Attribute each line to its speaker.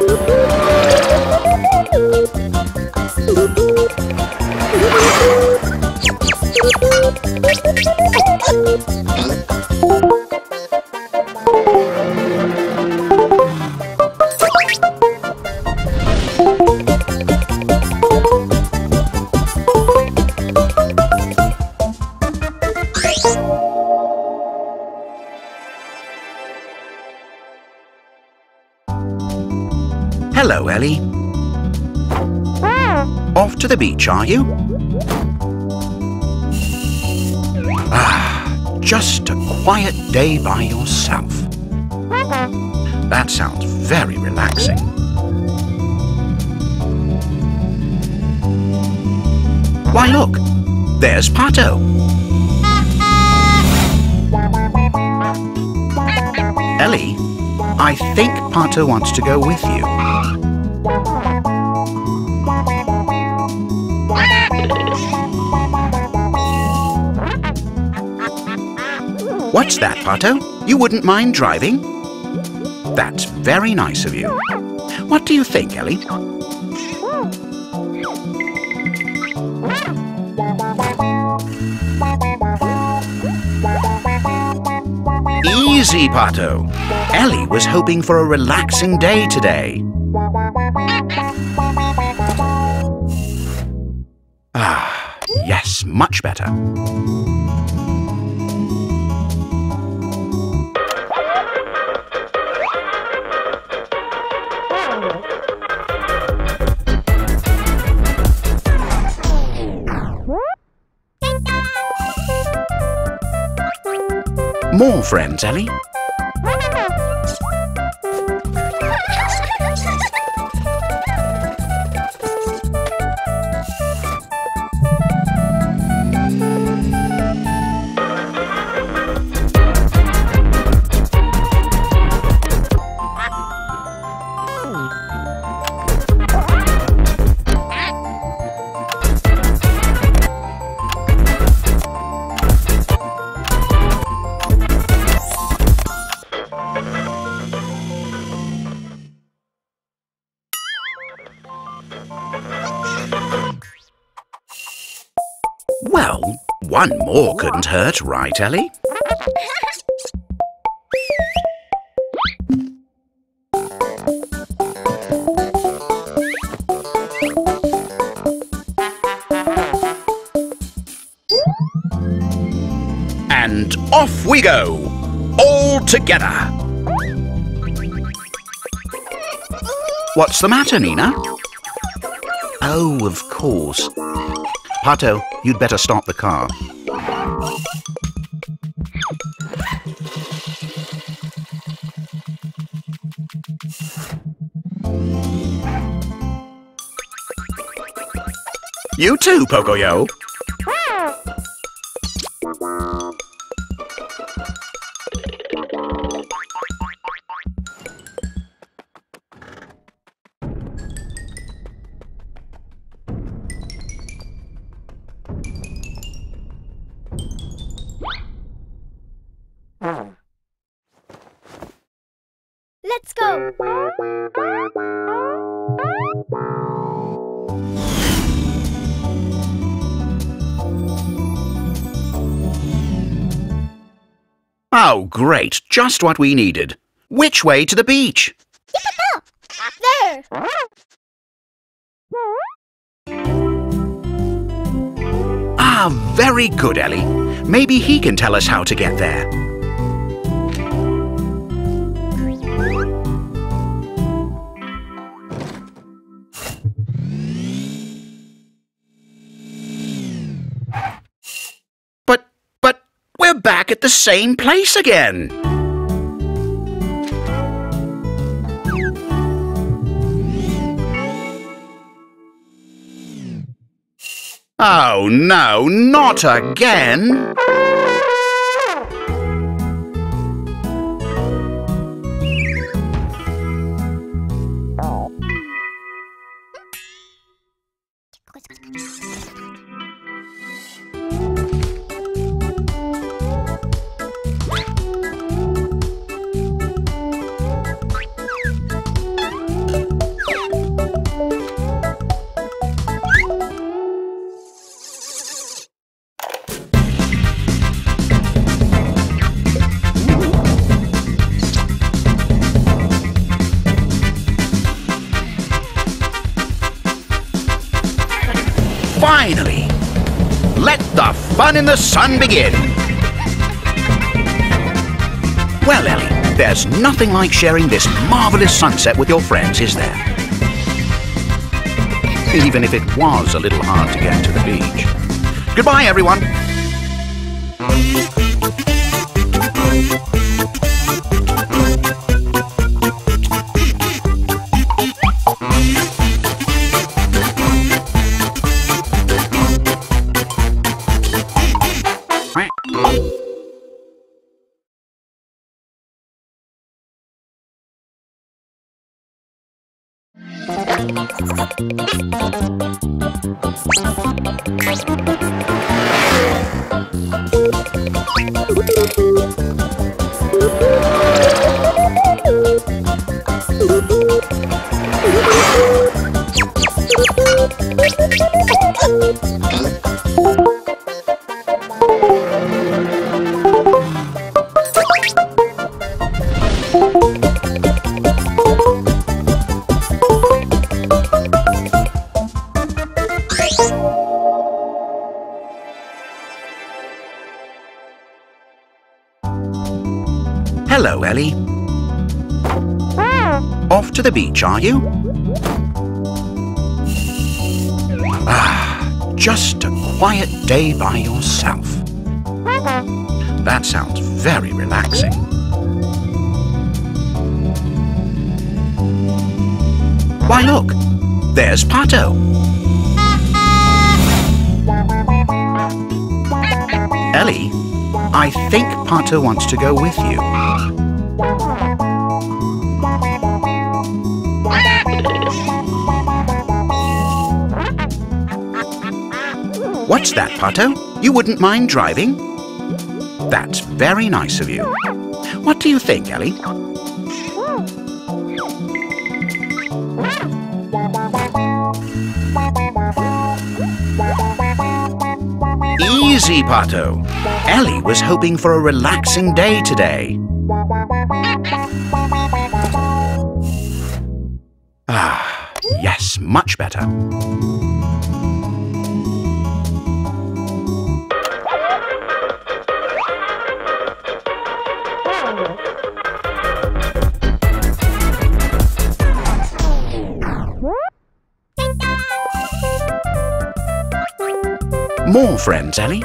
Speaker 1: Hello, Off to the beach, are you? Ah, just a quiet day by yourself. That sounds very relaxing. Why, look, there's Pato. Elly, I think Pato wants to go with you. What's that, Pato? You wouldn't mind driving? That's very nice of you. What do you think, Elly? Easy, Pato. Elly was hoping for a relaxing day today. Ah, yes, much better. More friends, Elly. Well, one more couldn't hurt, right, Elly? And off we go! All together! What's the matter, Nina? Oh, of course. Pato, you'd better start the car. You too, Pocoyo. Oh, great. Just what we needed. Which way to the beach?
Speaker 2: There.
Speaker 1: Ah, very good, Elly. Maybe he can tell us how to get there. At the same place again. Oh no, not again! Fun in the sun begin! Well, Elly, there's nothing like sharing this marvellous sunset with your friends, is there? Even if it was a little hard to get to the beach. Goodbye, everyone! Woohoo! Hello, Elly. Off to the beach, are you? Ah, just a quiet day by yourself. That sounds very relaxing. Why, look, there's Pato. Elly, I think Pato wants to go with you. What's that, Pato? You wouldn't mind driving? That's very nice of you. What do you think, Elly? Easy, Pato. Elly was hoping for a relaxing day today. Ah, yes, much better. More friends, Elly?